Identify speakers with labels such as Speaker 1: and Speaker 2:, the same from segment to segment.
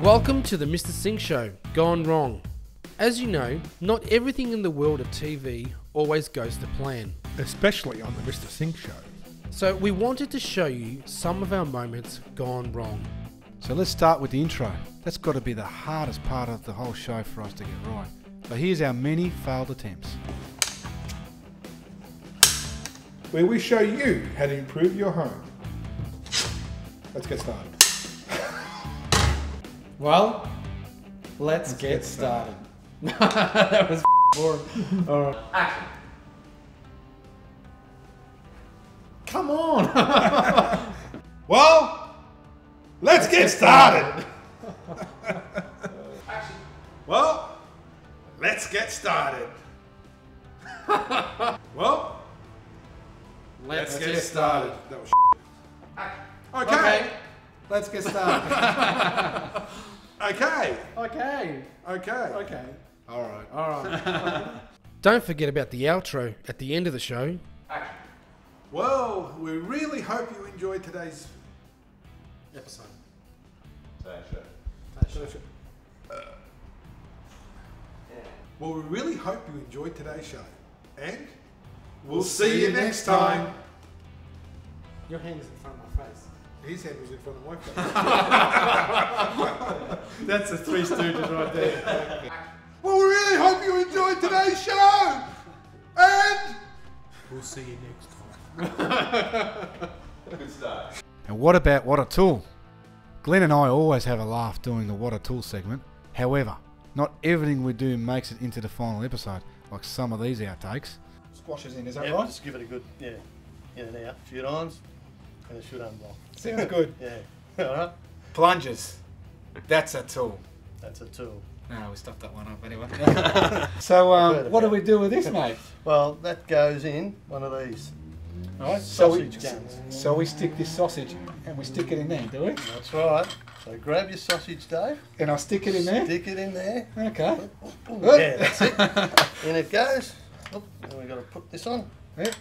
Speaker 1: Welcome to the Mr. Sink Show, Gone Wrong. As you know, not everything in the world of TV always goes to plan.
Speaker 2: especially on the Mr. Sink show.
Speaker 1: So we wanted to show you some of our moments gone wrong.
Speaker 3: So let's start with the intro. That's got to be the hardest part of the whole show for us to get right. But here's our many failed attempts.
Speaker 2: Where we show you how to improve your home. Let's get started.
Speaker 1: Well, let's, get,
Speaker 2: get
Speaker 1: started. that was boring. All right. Action. Come on.
Speaker 2: Well, let's get started. well, let's get started. well, let's get started. That was okay.
Speaker 1: Okay. Let's get started.
Speaker 2: Okay.
Speaker 1: okay.
Speaker 2: Okay.
Speaker 1: Okay.
Speaker 2: All right.
Speaker 1: All right. Don't forget about the outro at the end of the show.
Speaker 2: Well, we really hope you enjoyed today's
Speaker 1: Episode.
Speaker 2: Well, we really hope you enjoyed today's show. And we'll see you next time.
Speaker 1: Your hand is in front of my face.
Speaker 2: His head was in front of my face.
Speaker 1: That's the Three Stooges right there.
Speaker 2: well, we really hope you enjoyed today's show. And
Speaker 1: We'll see you next time. Good start.
Speaker 3: And what about What a Tool? Glenn and I always have a laugh doing the What a Tool segment. However, not everything we do makes it into the final episode, like some of these outtakes.
Speaker 2: squashes in, is that
Speaker 4: Yeah,
Speaker 2: right?
Speaker 4: just give it a good, yeah, in and out, a few times, and it should unblock.
Speaker 2: Sounds good.
Speaker 4: Yeah, alright,
Speaker 3: Plunges. That's a tool.
Speaker 4: that's a tool.
Speaker 3: No, we stuffed that one up anyway. so, um, what do we do with this, mate?
Speaker 4: Well, that goes in one of these
Speaker 3: Right, so we,
Speaker 4: sausage guns.
Speaker 3: so we stick this sausage and we stick it in there, do we?
Speaker 4: That's right. So grab your sausage, Dave,
Speaker 3: And I'll stick it in there.
Speaker 4: stick it in there.
Speaker 3: Okay.
Speaker 4: Yeah, that's it. in it goes. Oop, and we've got to put this on,
Speaker 3: Yep.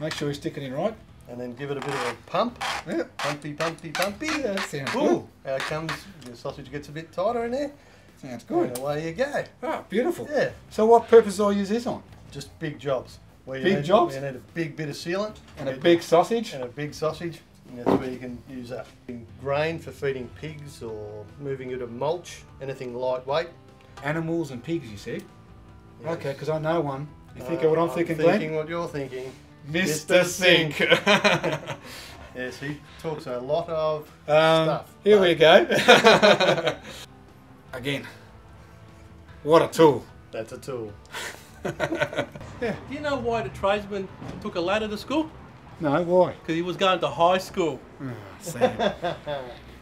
Speaker 3: Make sure we stick it in right.
Speaker 4: And then give it a bit of a pump.
Speaker 3: Yep.
Speaker 4: Pumpy, pumpy, pumpy.
Speaker 3: That sounds
Speaker 4: Ooh, out comes, your sausage gets a bit tighter in there,
Speaker 3: good. Sounds
Speaker 4: and
Speaker 3: good.
Speaker 4: away you go.
Speaker 3: Oh, beautiful.
Speaker 4: Yeah,
Speaker 3: So, what purpose do I use this on?
Speaker 4: just big jobs. Where you
Speaker 3: Big
Speaker 4: need,
Speaker 3: jobs?
Speaker 4: You need a big bit of sealant.
Speaker 3: And a big sausage.
Speaker 4: and a big sausage. And that's where you can use that. In grain for feeding pigs or moving it to mulch, anything lightweight.
Speaker 3: Animals and pigs, you said.
Speaker 4: Yes.
Speaker 3: Okay, because I know one. You think
Speaker 4: Uh,
Speaker 3: of what I'm, thinking, Glenn?
Speaker 4: thinking what you're thinking.
Speaker 3: Mr. Sink.
Speaker 4: Yes, he talks a lot of
Speaker 3: um,
Speaker 4: stuff.
Speaker 3: here
Speaker 4: but
Speaker 3: we go. Again. What a tool.
Speaker 4: That's a tool.
Speaker 5: Do you know why the tradesman took a ladder to school?
Speaker 3: No, why?
Speaker 5: Because he was going to high school.
Speaker 3: Sam.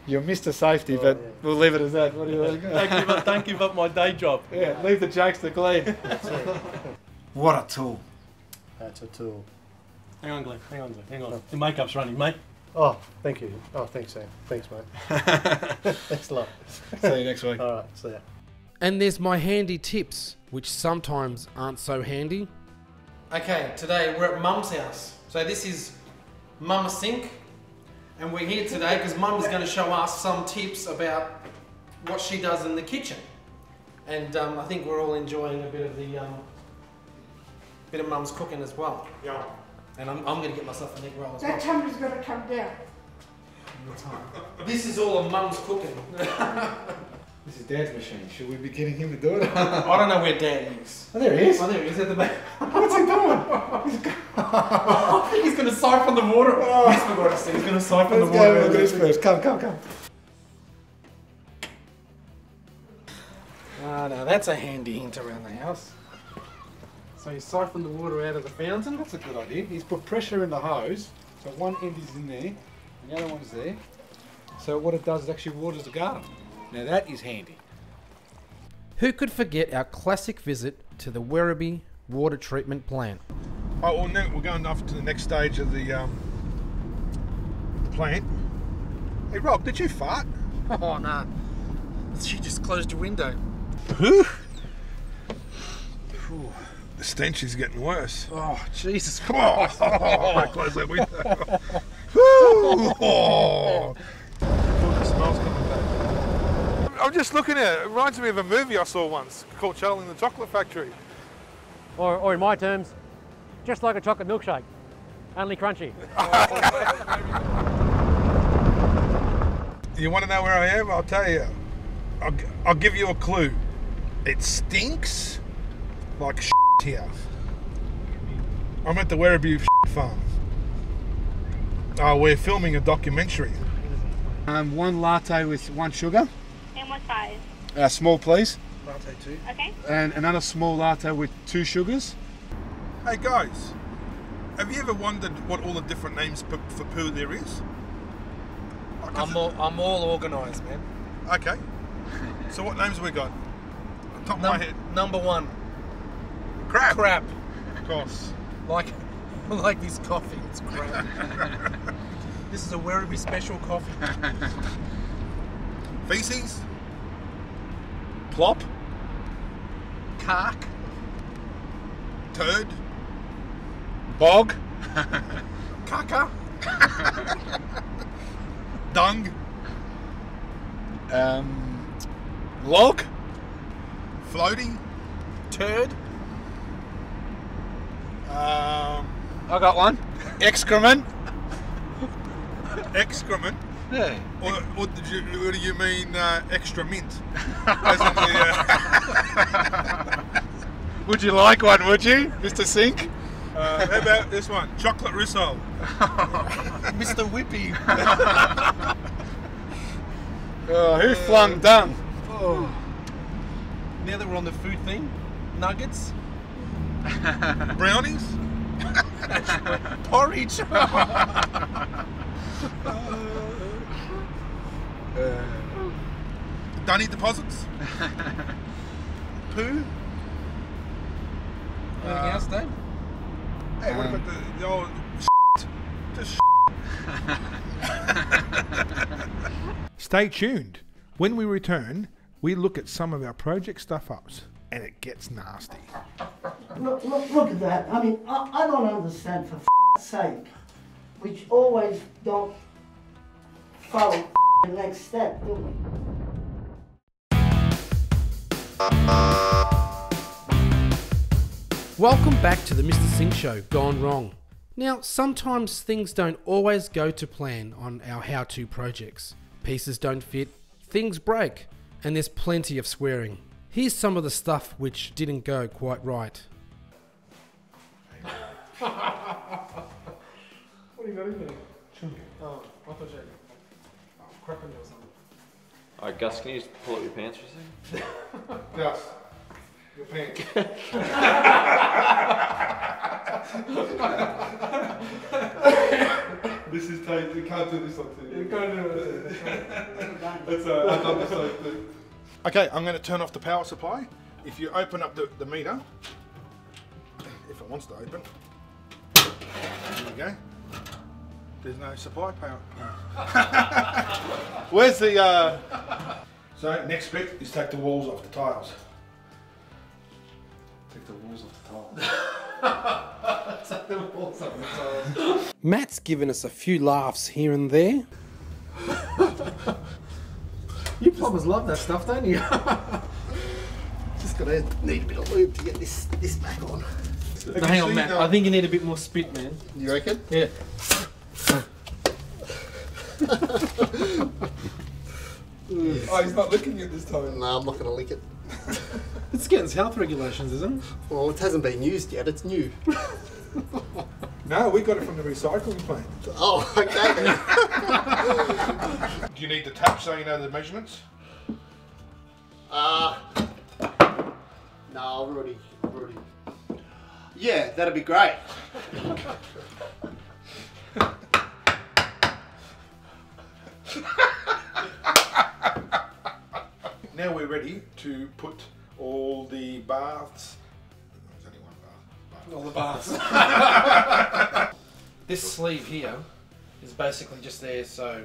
Speaker 3: You're Mr. Safety,
Speaker 4: Oh,
Speaker 3: but
Speaker 4: yeah.
Speaker 3: we'll leave it as that. What do you think?
Speaker 5: Don't give up, don't give up my day job.
Speaker 3: yeah, leave the jokes to Glenn. What a tool.
Speaker 4: That's a tool.
Speaker 5: Hang on, Glenn. Hang on, Glenn. Hang on. The makeup's running, mate.
Speaker 4: Oh, thank you. Oh, thanks, Sam. Thanks, mate. Thanks a lot.
Speaker 3: See you next week.
Speaker 4: All right, see ya.
Speaker 1: And there's my handy tips, which sometimes aren't so handy. Okay, today we're at Mum's house. So this is Mama Sink, and we're here today because Mum is going to show us some tips about what she does in the kitchen. And um, I think we're all enjoying a bit of the um, bit of Mum's cooking as well.
Speaker 2: Yeah.
Speaker 1: And I'm, I'm going to get myself an egg roll as well.
Speaker 6: That tumbler's got to come down.
Speaker 1: This is all of Mum's cooking.
Speaker 3: This is Dad's machine. Should we be getting him to do it?
Speaker 1: I don't know where Dad is.
Speaker 3: oh, there he is.
Speaker 1: Oh, there he is at the back.
Speaker 3: What's he doing?
Speaker 1: I think he's going to siphon the water. Yes, we've got to see. He's going to siphon
Speaker 3: Let's
Speaker 1: the water.
Speaker 3: go look at this
Speaker 1: this
Speaker 3: first. Come, come, come.
Speaker 1: Ah, now that's a handy hint around the house. So you siphon the water out of the fountain.
Speaker 3: That's a good idea. He's put pressure in the hose, so one end is in there, and the other one's there. So what it does is actually waters the garden. Now that is handy.
Speaker 1: Who could forget our classic visit to the Werribee water treatment plant?
Speaker 2: Oh, well, now we're going off to the next stage of the um, the plant. Hey, Rob, did you fart?
Speaker 1: Oh no, she just closed your window.
Speaker 2: Whew. Phew. The stench is getting worse.
Speaker 1: Oh Jesus!
Speaker 2: Come on, I close that window. Whew. Oh. the smell's coming back. I'm just looking at it. It reminds me of a movie I saw once called Charlie and the Chocolate Factory.
Speaker 6: Or, or in my terms, just like a chocolate milkshake, only crunchy.
Speaker 2: You want to know where I am? I'll tell you. I'll, g- I'll give you a clue. It stinks like shit here. I'm at the Werribee farm. Oh, we're filming a documentary.
Speaker 3: Um, one latte with one sugar,
Speaker 7: And what size?
Speaker 3: uh, small please,
Speaker 1: Latte too.
Speaker 7: Okay.
Speaker 3: and another small latte with two sugars.
Speaker 2: Hey guys, have you ever wondered what all the different names for, for poo there is? Like,
Speaker 1: I'm all, I'm all organised, man.
Speaker 2: Okay. So what names have we got? On top of
Speaker 1: Num-
Speaker 2: my head.
Speaker 1: number one,
Speaker 2: Crap.
Speaker 1: crap.
Speaker 2: Of course.
Speaker 1: Like, like this coffee. It's crap. this is a Werribee special coffee.
Speaker 2: Feces.
Speaker 3: Plop.
Speaker 1: Cark.
Speaker 2: Turd.
Speaker 3: Bog.
Speaker 1: Caca.
Speaker 2: Dung.
Speaker 3: Um, log.
Speaker 2: Floating.
Speaker 1: Turd.
Speaker 2: Um,
Speaker 3: I got one. Excrement.
Speaker 2: excrement.
Speaker 3: Yeah.
Speaker 2: Or, or did you, or do you mean uh, extra mint? As in the, uh,
Speaker 3: Would you like one? Would you, Mr. Sink?
Speaker 2: uh, how about this one? Chocolate risol.
Speaker 1: Mr. Whippy.
Speaker 3: Oh, who flung dung?
Speaker 1: Now that we're on the food thing, nuggets,
Speaker 2: Brownies.
Speaker 1: porridge.
Speaker 2: Uh, Dunny deposits.
Speaker 1: Poo. Anything uh, else, Dave?
Speaker 2: Hey, what about um, the, the old Just Stay tuned. When we return, we look at some of our project stuff ups, and it gets nasty.
Speaker 8: Look, look, look at that. I mean, I, I don't understand for sake. We always don't follow the next step, do we?
Speaker 1: Welcome back to the Mr. Sink Show Gone Wrong. Now, sometimes things don't always go to plan on our how to projects. Pieces don't fit, things break, and there's plenty of swearing. Here's some of the stuff which didn't go quite right. What do you got in there? Oh, I thought you had oh, crap in there or something.
Speaker 9: Alright, Gus, can you just pull up your pants for a second?
Speaker 2: Gus, your pants. this is tight. You can't do this on TV. You can't do it. That's uh, I've done the same thing. Okay, I'm going to turn off the power supply. If you open up the, the meter, if it wants to open, there we go. There's no supply power. Where's the? Uh... So next bit is take the walls off the tiles. Take the walls off the tiles.
Speaker 1: Matt's given us a few laughs here and there. you plumbers love that stuff, don't you?
Speaker 4: Just gonna need a bit of lube to get this this back on.
Speaker 1: Hang on, Matt. I think you need a bit more spit, man.
Speaker 4: You reckon?
Speaker 1: Yeah.
Speaker 2: Oh, he's not licking it this time.
Speaker 4: No, I'm not gonna lick it.
Speaker 1: It's against health regulations, isn't it?
Speaker 4: Well, it hasn't been used yet. It's new.
Speaker 2: No, we got it from the recycling plant.
Speaker 4: Oh, okay.
Speaker 2: Do you need the tap so you know the measurements?
Speaker 4: Uh, no, I've already, I've already. Yeah, that'd be great.
Speaker 2: Now we're ready to put all the baths. There's only one bath.
Speaker 1: All the baths. this sleeve here is basically just there so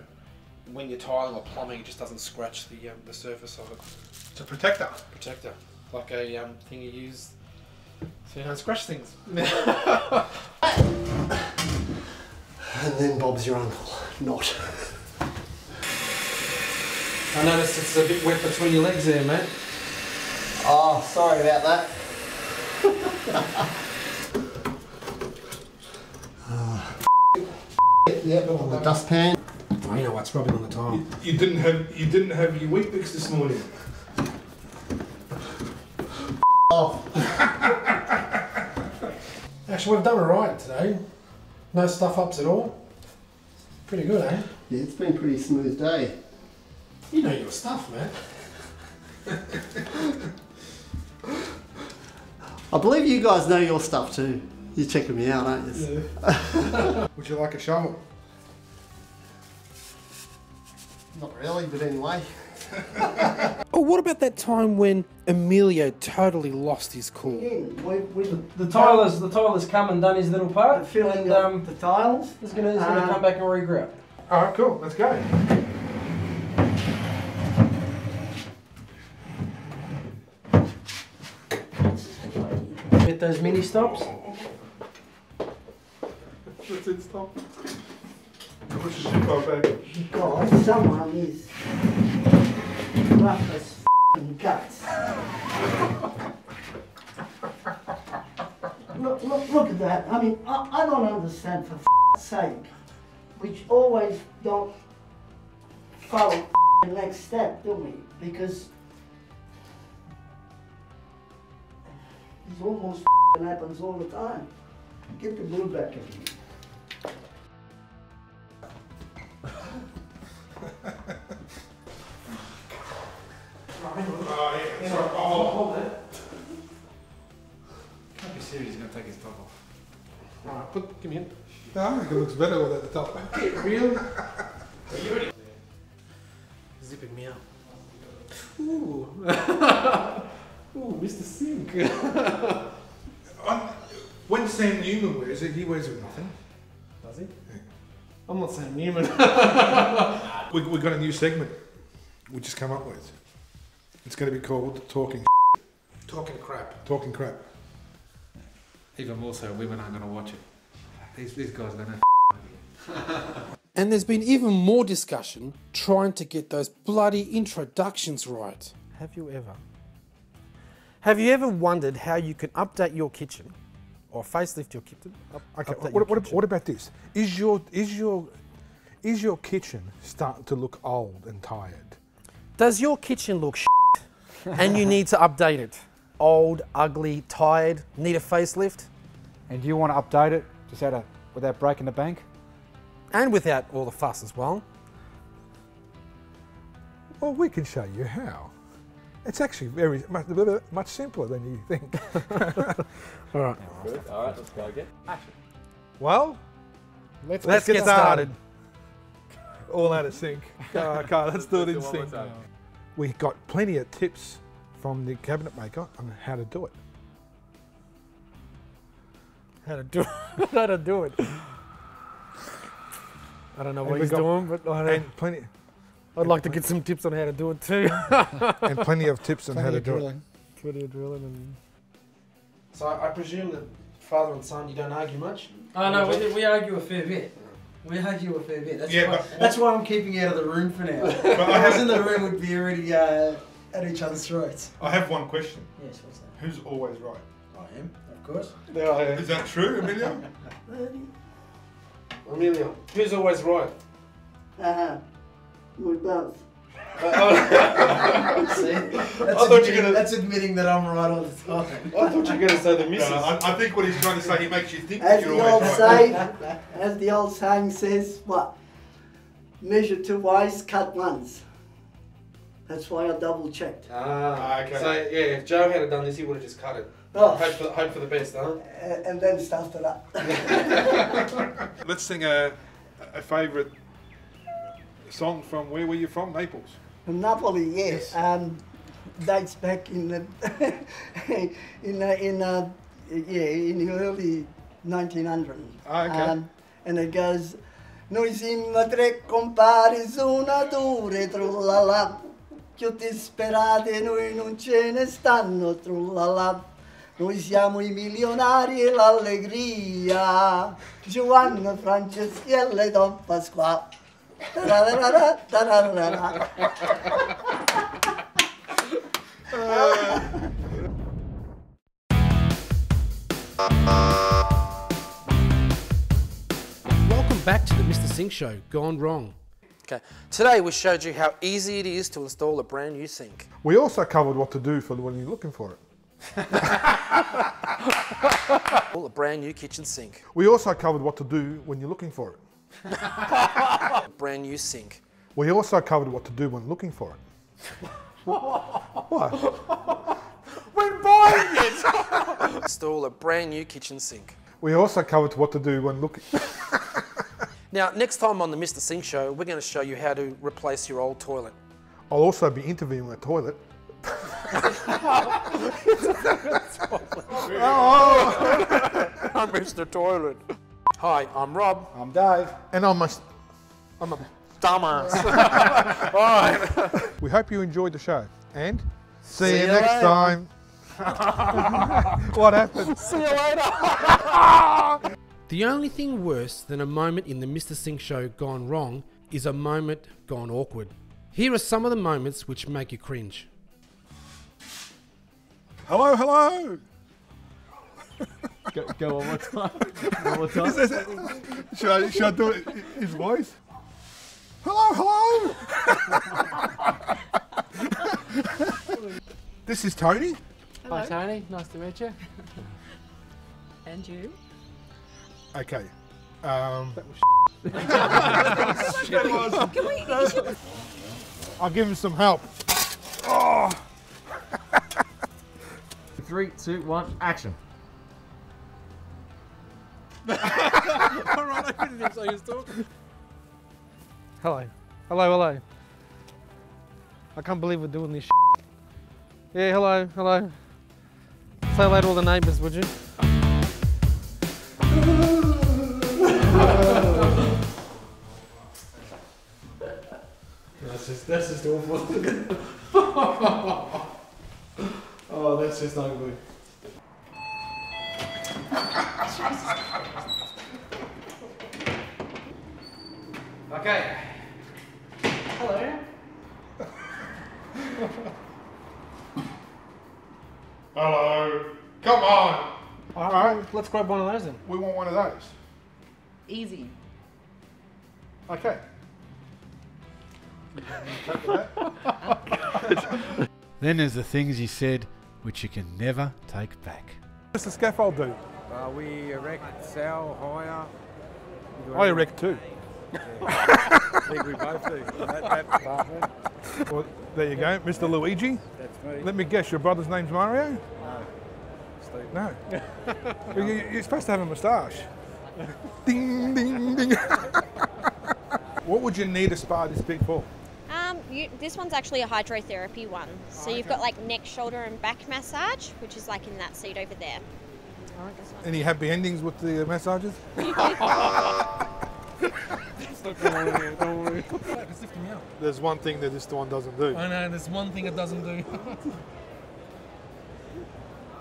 Speaker 1: when you're tiling or plumbing, it just doesn't scratch the um, the surface of it.
Speaker 2: It's a protector.
Speaker 1: Protector, like a um, thing you use so you don't scratch things.
Speaker 4: And then Bob's your uncle. not.
Speaker 1: I noticed it's a bit wet between your legs there, mate.
Speaker 4: Oh, sorry about that. yep, on the dustpan.
Speaker 1: Oh, you know what? It's probably on the tile.
Speaker 2: You didn't have you didn't have your Weet-Bix this morning.
Speaker 4: Oh,
Speaker 1: Actually, we've done alright today. No stuff ups at all. Pretty good, eh?
Speaker 4: yeah, it's been a pretty smooth day.
Speaker 1: You know your stuff, man.
Speaker 4: I believe you guys know your stuff too. You're checking me out, aren't you?
Speaker 2: Would you like a shovel?
Speaker 4: Not really, but anyway.
Speaker 1: Oh, what about that time when Emilio totally lost his cool?
Speaker 8: Again, we, we,
Speaker 7: The tiler's the tiler's come and done his little part.
Speaker 8: the filling
Speaker 7: and, um,
Speaker 8: the tiles.
Speaker 7: he's gonna he's gonna
Speaker 8: Uh,
Speaker 7: come back and regroup.
Speaker 2: All right, cool. Let's go.
Speaker 7: Get those mini stops.
Speaker 2: Let's it stop. Push the ship back.
Speaker 8: Because someone is f***ing guts. look, look, look at that. I mean, I, I don't understand for sake, which always don't follow the next step, do we? Because it almost happens all the time. Get the blue back in here.
Speaker 2: Oh, yeah. Sorry. Oh,
Speaker 3: Can't be serious, he's going to take his top off.
Speaker 1: Alright, put, give me it.
Speaker 2: no, I think it looks better with it at the top.
Speaker 1: Really? Zipping me up. Ooh. Ooh, Mr. Sink.
Speaker 2: On, when Sam Newman wears it, he wears it with nothing.
Speaker 1: Does he? I'm not saying Newman.
Speaker 2: We, we've got a new segment we just come up with. It's going to be called Talking
Speaker 1: Talking crap.
Speaker 2: Talking Crap.
Speaker 3: Even more so, women aren't going to watch it. These, these guys don't know.
Speaker 1: And there's been even more discussion trying to get those bloody introductions right. Have you ever? Have you ever wondered how you can update your kitchen or facelift your kitchen? Up,
Speaker 2: Okay,
Speaker 1: update your
Speaker 2: what, what,
Speaker 1: kitchen?
Speaker 2: what about this? Is your is your is your kitchen starting to look old and tired?
Speaker 1: Does your kitchen look shit and you need to update it? Old, ugly, tired, need a facelift?
Speaker 3: And do you want to update it just out of, without breaking the bank?
Speaker 1: And without all the fuss as well.
Speaker 2: Well, we can show you how. It's actually very much, much simpler than you think.
Speaker 1: All right.
Speaker 9: All right, let's go again.
Speaker 2: well, let's,
Speaker 1: Let's get started.
Speaker 2: All out of sync. okay, let's do it in
Speaker 9: do one more
Speaker 2: sync.
Speaker 9: Time.
Speaker 2: We got plenty of tips from the cabinet maker on how to do it.
Speaker 1: How to do it. how to do it. I don't know
Speaker 2: And
Speaker 1: what
Speaker 2: we
Speaker 1: he's
Speaker 2: got-
Speaker 1: doing, but I don't,
Speaker 2: And plenty
Speaker 1: I'd like to get some tips on how to do it too.
Speaker 2: and plenty of tips on how to do it.
Speaker 1: Video drilling and. So I presume that father and son, you don't argue much.
Speaker 7: Oh no, we, we argue a fair bit. We argue a fair bit. That's
Speaker 2: Yeah,
Speaker 7: why,
Speaker 2: but-
Speaker 7: that's why I'm keeping you out of the room for now. if
Speaker 2: I
Speaker 7: I was in the room, we'd be already uh, at each other's throats.
Speaker 2: I have one question.
Speaker 7: Yes, what's that?
Speaker 2: Who's always right?
Speaker 7: I am, of course.
Speaker 2: Is that true, Emilio?
Speaker 1: Emilio, who's always right?
Speaker 8: Uh-huh. We both.
Speaker 7: See, that's,
Speaker 1: thought you were
Speaker 7: admitting,
Speaker 1: gonna-
Speaker 7: that's admitting that I'm right all the time.
Speaker 1: I thought you were going to say the
Speaker 2: No. I, I think what he's trying to say, he makes you think
Speaker 8: As
Speaker 2: that
Speaker 8: the
Speaker 2: you're
Speaker 8: old
Speaker 2: always right.
Speaker 8: say, as the old saying says, what? Measure twice, cut once. That's why I double checked.
Speaker 1: Ah,
Speaker 2: okay.
Speaker 1: So yeah, if Joe had done this, he would have just cut it.
Speaker 8: Oh,
Speaker 1: Hope for, hope for the best, huh?
Speaker 8: a- and then stuffed it up.
Speaker 2: Let's sing a, a favourite song from where were you from? Naples.
Speaker 8: Napoli, yes. Um, dates back in the in uh, in uh, yeah in the early 1900s.
Speaker 2: Ah, okay.
Speaker 8: Um, and it goes, noi siamo tre compari su una dure trullala, più disperate noi non ce ne stanno trullala. Noi siamo i milionari e l'allegria, Giovanna, Franceschella e Don Pasquale.
Speaker 1: Welcome back to the Mr. Sink Show, Gone Wrong. Okay, today we showed you how easy it is to install a brand new sink.
Speaker 2: We also covered what to do for when you're looking for it.
Speaker 1: Or a brand new kitchen sink.
Speaker 2: We also covered what to do when you're looking for it.
Speaker 1: A brand new sink.
Speaker 2: We also covered what to do when looking for it. what? when buying it!
Speaker 1: Install a brand new kitchen sink.
Speaker 2: We also covered what to do when looking.
Speaker 1: Now, next time on the Mr. Sink Show, we're going to show you how to replace your old toilet.
Speaker 2: I'll also be interviewing a toilet. oh.
Speaker 1: I'm Mr. Toilet. Hi, I'm Rob.
Speaker 3: I'm Dave.
Speaker 2: And I must.
Speaker 1: I'm a dumbass. All right.
Speaker 2: We hope you enjoyed the show. And see,
Speaker 1: See
Speaker 2: you,
Speaker 1: you
Speaker 2: next
Speaker 1: later.
Speaker 2: time. what happened?
Speaker 1: See you later. the only thing worse than a moment in the Mr. Sink Show gone wrong is a moment gone awkward. Here are some of the moments which make you cringe.
Speaker 2: Hello, hello.
Speaker 9: Go, go one more time. One more time.
Speaker 2: should, I, should I do it his voice? Hello, hello. this is Tony.
Speaker 7: Hi Tony, nice to meet you.
Speaker 10: And you?
Speaker 2: Okay. Um, I'll give him some help. Oh.
Speaker 9: Three, two, one, action.
Speaker 5: Hello. Hello, hello. I can't believe we're doing this. Yeah, hello, hello. Say hello to all the neighbours, would you?
Speaker 7: That's just, that's just awful. oh, that's just ugly.
Speaker 1: Okay.
Speaker 7: Hello.
Speaker 2: hello. Come on.
Speaker 5: All right, let's grab one of those then.
Speaker 2: We want one of those.
Speaker 10: Easy.
Speaker 2: Okay.
Speaker 3: Then there's the things you said which you can never take back.
Speaker 2: What's the scaffold do?
Speaker 11: Uh, we erect, sell, hire.
Speaker 2: I erect too.
Speaker 11: I think we both do. That, that.
Speaker 2: Well, there you go, Mr. Luigi.
Speaker 11: That's me.
Speaker 2: Let me guess, your brother's name's Mario?
Speaker 11: No. Steve.
Speaker 2: No. Well, you- You're supposed to have a moustache. ding, ding, ding. what would you need a spa this big for?
Speaker 12: Um, you, this one's actually a hydrotherapy one. So you've got like neck, shoulder, and back massage, which is like in that seat over there.
Speaker 2: Any happy endings with the massages? There's one thing that this one doesn't do.
Speaker 1: I know, there's one thing it doesn't do.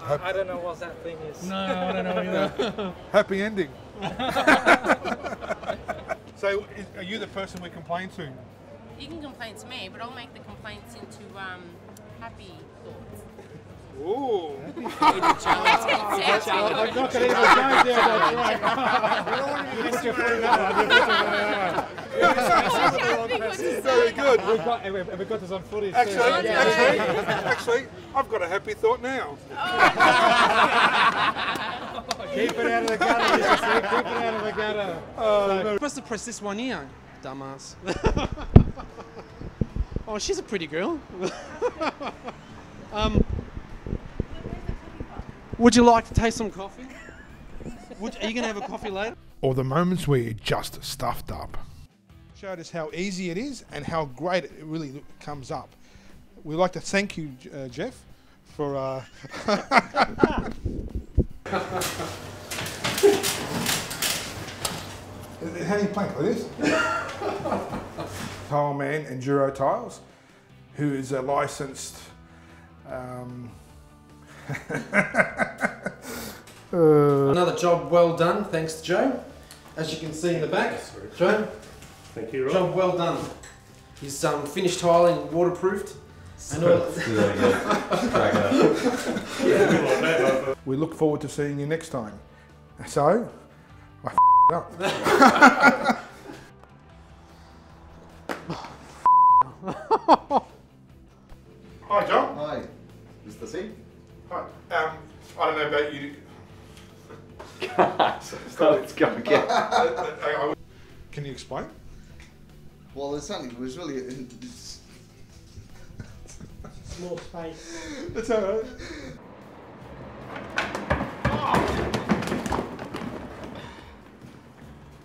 Speaker 11: I don't know what that thing is.
Speaker 1: no, I don't know either.
Speaker 2: Happy ending. so, is, are you the person we complain to?
Speaker 10: You can complain to me, but I'll make the complaints into um, happy thoughts.
Speaker 2: Ooh.
Speaker 10: I'm not
Speaker 7: not gonna even change there, that's right. You put your foot one.
Speaker 2: Very good.
Speaker 7: We've got, and we've got this on footage.
Speaker 2: Actually,
Speaker 7: so-
Speaker 2: actually, actually, I've got a happy thought now.
Speaker 7: Keep it out of the gutter, Mr. Sink, keep it out of the gutter.
Speaker 1: You're supposed to press this one here, dumbass. oh, she's a pretty girl. um, would you like to taste some coffee? Would, are you going to have a coffee later?
Speaker 2: Or the moments where you're just stuffed up. Showed us how easy it is and how great it really comes up. We'd like to thank you, uh, Jeff, for. Uh, How do you plank like this? Tile Man Enduro Tiles, who is a licensed. Um, uh,
Speaker 1: Another job well done, thanks to Joe. As you can see in the back, Joe,
Speaker 5: Thank you, Rob.
Speaker 1: Job well done. He's um, finished tiling, waterproofed. And all
Speaker 9: Do that again. Crack it up.
Speaker 2: We look forward to seeing you next time. So, I f***ed up.
Speaker 13: Well, it was really, it's,
Speaker 8: Small space.
Speaker 2: That's all right.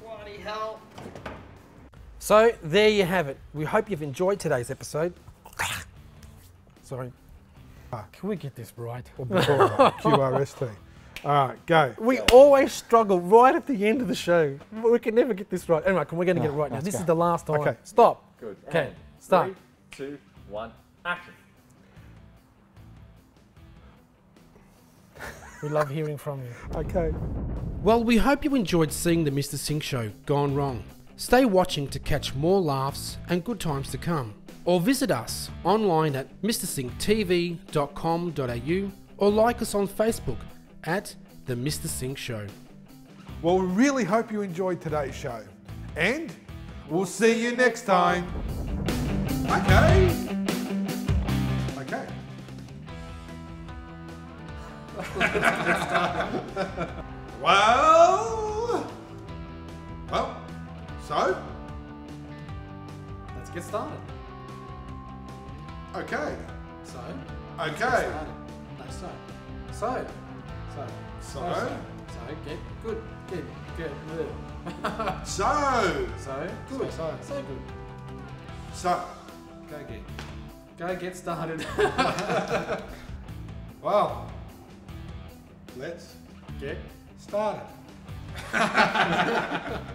Speaker 8: Bloody hell.
Speaker 1: So there you have it. We hope you've enjoyed today's episode. Sorry. Can we get this right?
Speaker 2: Or before QRST. All right, go.
Speaker 1: We always struggle right at the end of the show. We can never get this right. Anyway, we're going to get it right now. This
Speaker 2: go.
Speaker 1: is the last time.
Speaker 2: Okay.
Speaker 1: Stop.
Speaker 9: Good.
Speaker 1: Okay.
Speaker 9: And
Speaker 1: Start.
Speaker 9: Three, two, one, action.
Speaker 1: We love hearing from you.
Speaker 2: Okay.
Speaker 1: Well, we hope you enjoyed seeing the Mr. Sink Show Gone Wrong. Stay watching to catch more laughs and good times to come. Or visit us online at mrsinktv.com.au or like us on Facebook at The Mr. Sink Show.
Speaker 2: Well, we really hope you enjoyed today's show. And we'll see you next time. Okay. Okay. well. Well. So.
Speaker 1: Let's get started.
Speaker 2: Okay.
Speaker 1: So,
Speaker 2: Okay.
Speaker 1: No, so. So. So.
Speaker 2: So.
Speaker 1: So, get good. Get, get, good.
Speaker 2: So.
Speaker 1: So, good. So, so good.
Speaker 2: So.
Speaker 1: Go get. Go get started.
Speaker 2: Well. Let's
Speaker 1: get
Speaker 2: started.